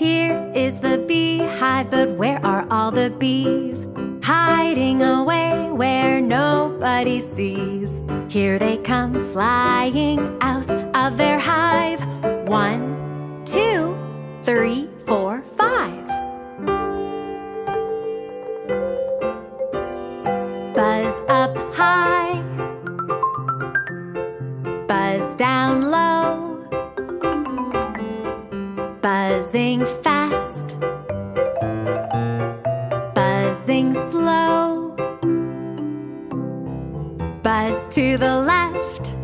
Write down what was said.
Here is the beehive, but where are all the bees? Hiding away where nobody sees. Here they come flying out of their hive. One, two, three, four, five. Buzz up high, buzz down low buzzing fast, buzzing slow. Buzz to the left,